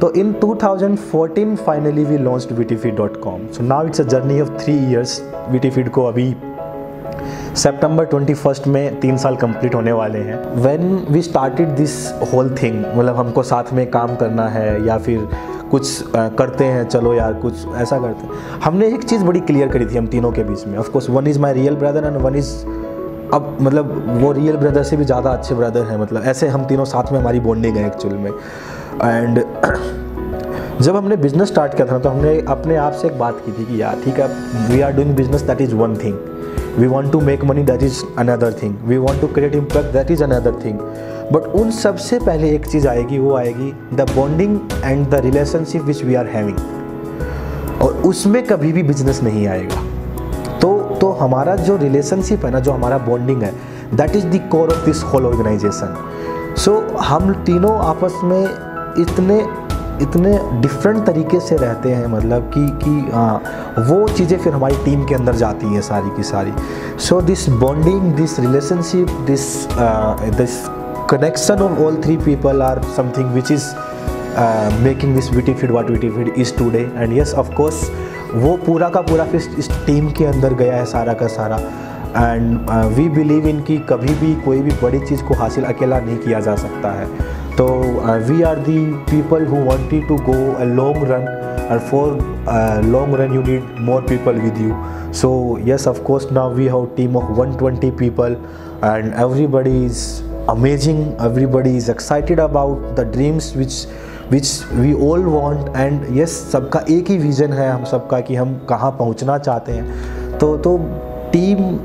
तो in 2014 finally we launched vtfeed.com so now it's a journey of three years vtfeed को अभी सितंबर 21 में तीन साल कंप्लीट होने वाले हैं। When we started this whole thing मतलब हमको साथ में काम करना है या फिर कुछ करते हैं, चलो यार, कुछ ऐसा करते हैं। हमने एक चीज़ बड़ी क्लियर करी थी हम तीनों के बीच में। Of course one is my real brother and one is अब मतलब वो रियल ब्रदर से भी ज़्यादा अच्छे ब्रदर हैं मतलब ऐसे हम तीनों साथ में हमारी बॉन्डिंग है एक्चुअल में। एंड जब हमने बिज़नेस स्टार्ट किया था तो हमने अपने आप से एक बात की थी कि, यार, ठीक है we are doing business that is one thing we want to make money that is another thing we want to create impact that is another thing but उन सबसे पहले एक चीज़ आएगी, वो आएगी the bonding and the relationship which we are having और उसमें कभी भी बिज़नेस नहीं आएगा। तो तो हमारा जो रिलेशनशिप है ना, जो हमारा बॉन्डिंग है that is the core of this whole organisation so हम तीनों आपस में इतने इतने डिफरेंट तरीके से रहते हैं मतलब कि कि आ, वो चीज़ें फिर हमारी टीम के अंदर जाती हैं सारी की सारी। So this bonding this relationship this this connection of all three people are something which is making this this witty what feed is today. And yes of course वो पूरा का पूरा फिर इस टीम के अंदर गया है सारा का सारा। एंड वी बिलीव इन कि कभी भी कोई भी बड़ी चीज़ को हासिल अकेला नहीं किया जा सकता है। तो we are the people who wanted to go a long run और for long run you need more people with you so yes, of course, now we have team of 120 people and everybody is amazing. Everybody is excited about the dreams which which we all want and yes, सबका एक ही vision है हम सबका कि हम कहाँ पहुँचना चाहते हैं। तो तो टीम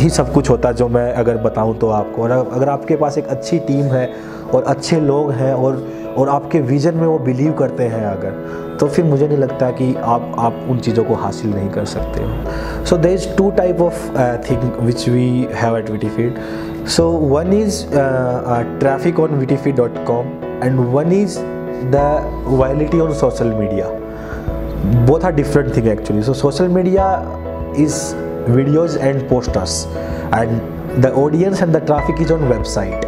ही सब कुछ होता है जो मैं अगर बताऊँ तो आपको। और अगर आपके पास एक अच्छी टीम है और अच्छे लोग हैं और और आपके विज़न में वो बिलीव करते हैं अगर तो फिर मुझे नहीं लगता कि आप आप उन चीज़ों को हासिल नहीं कर सकते हो। So there is two type of thing which we have at Witty Feed so one is traffic on Witty Feed dot com and one is the virality on social media both are different thing actually. So social media is videos and posters and the audience and the traffic is on website.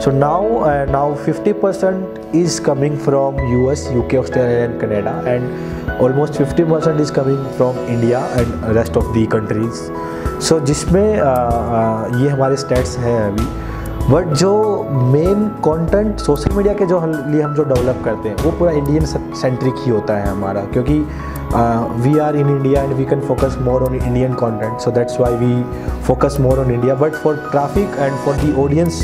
So now uh, now 50% is coming from us uk australia and canada and almost 50% is coming from india and rest of the countries. So जिसमें uh, uh, ये हमारे states हैं अभी but जो main content social media के जो लिए हम जो डेवलप करते हैं वो पूरा इंडियन सेंट्रिक ही होता है हमारा क्योंकि we are in India and we can focus more on Indian content so that's why we focus more on India but for traffic and for the audience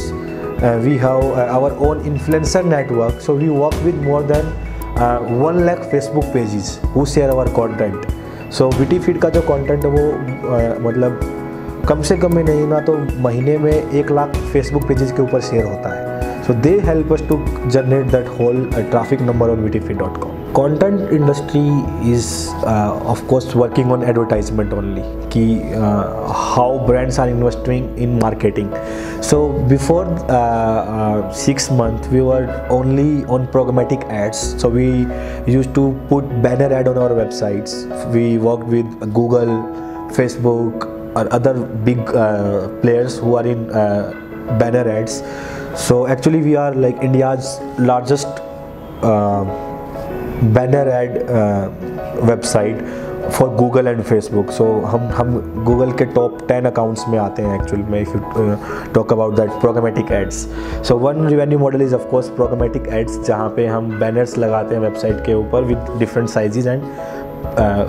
we have our own influencer network so we work with more than one lakh Facebook pages who share our content so Witty Feed का जो content है वो uh, मतलब कम से कम में नहीं ना तो महीने में एक लाख फेसबुक पेजेस के ऊपर शेयर होता है। So they help us to generate that whole traffic number on vtfeed dot com content industry is of course working on advertisement only कि how brands are investing in marketing So before uh, uh, six months, we were only on programmatic ads. So we used to put banner ad on our websites. We worked with Google, Facebook, or other big uh, players who are in uh, banner ads. So actually, we are like India's largest uh, banner ad uh, website for Google and Facebook so हम हम Google के top ten accounts में आते हैं actual में if you talk about that programmatic ads so one revenue model is of course programmatic ads जहाँ पे हम बैनर्स लगाते हैं वेबसाइट के ऊपर with different sizes and uh,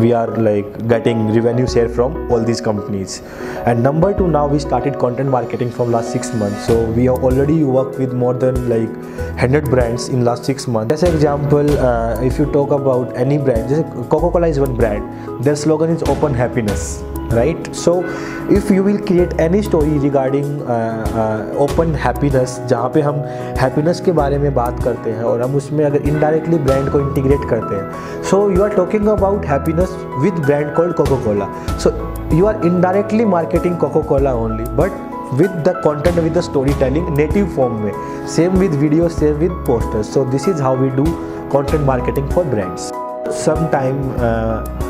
we are like getting revenue share from all these companies. And number two now we started content marketing from last six months. So we have already worked with more than like 100 brands in last six months. As an example uh, if you talk about any brand just coca-cola is one brand. Their slogan is open happiness right so if you will create any story regarding uh, uh, open happiness जहाँ पे हम happiness के बारे में बात करते हैं और हम उसमें अगर indirectly brand को integrate करते हैं so you are talking about happiness with brand called Coca-Cola so you are indirectly marketing Coca-Cola only but with the content with the storytelling native form में same with video same with posters so this is how we do content marketing for brands sometime uh,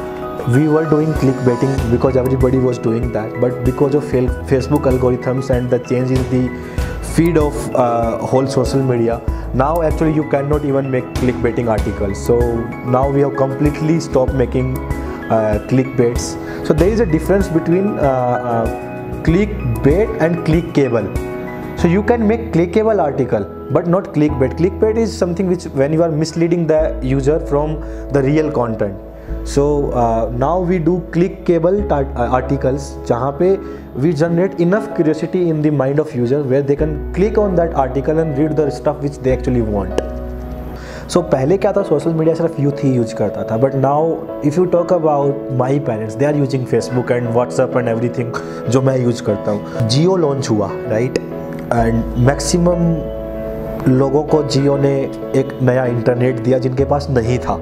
we were doing clickbaiting because everybody was doing that but because of facebook algorithms and the change in the feed of uh, whole social media now actually you cannot even make clickbaiting articles. So now we have completely stopped making uh, clickbaits so there is a difference between uh, uh, clickbait and clickable so you can make clickable article but not clickbait clickbait is something which when you are misleading the user from the real content so now we do clickable articles जहाँ पे we generate enough curiosity in the mind of user where they can click on that article and read the stuff which they actually want so पहले क्या था? Social media सिर्फ़ youth ही use करता था। But now if you talk about my parents they are using Facebook and WhatsApp and everything जो मैं use करता हूँ। जियो लॉन्च हुआ राइट एंड मैक्सिमम लोगों को जियो ने एक नया इंटरनेट दिया जिनके पास नहीं था।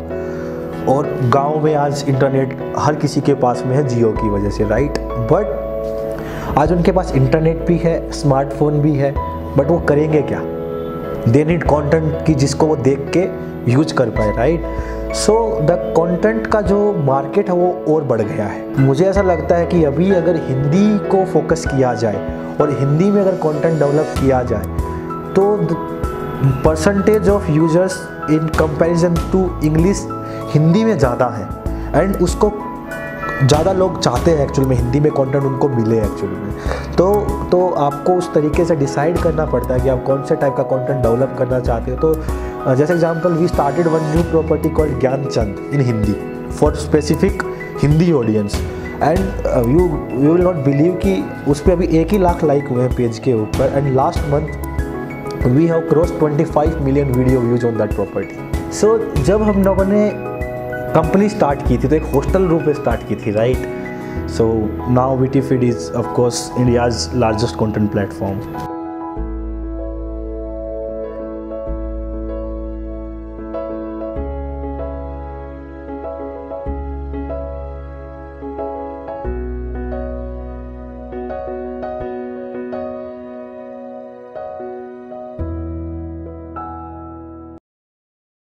और गाँव में आज इंटरनेट हर किसी के पास में है, जियो की वजह से राइट बट आज उनके पास इंटरनेट भी है, स्मार्टफ़ोन भी है बट वो करेंगे क्या? दे नीड कॉन्टेंट की जिसको वो देख के यूज़ कर पाए राइट सो द कंटेंट का जो मार्केट है वो और बढ़ गया है। मुझे ऐसा लगता है कि अभी अगर हिंदी को फोकस किया जाए और हिंदी में अगर कंटेंट डेवलप किया जाए तो percentage of users in comparison to English Hindi में ज़्यादा है। एंड उसको ज़्यादा लोग चाहते हैं एक्चुअल में हिंदी में कंटेंट उनको मिले एक्चुअली में। तो तो आपको उस तरीके से डिसाइड करना पड़ता है कि आप कौन से टाइप का कंटेंट डेवलप करना चाहते हो। तो जैसे example we started one new property called Gyanchand in Hindi for specific Hindi audience and you you will not believe कि उस पर अभी एक ही लाख लाइक हुए हैं पेज के ऊपर। And last month we have cross 25 million video views on that property so जब हम लोगों ने कंपनी स्टार्ट की थी तो एक हॉस्टल रूप में स्टार्ट की थी right so now V T feed is of course India's largest content platform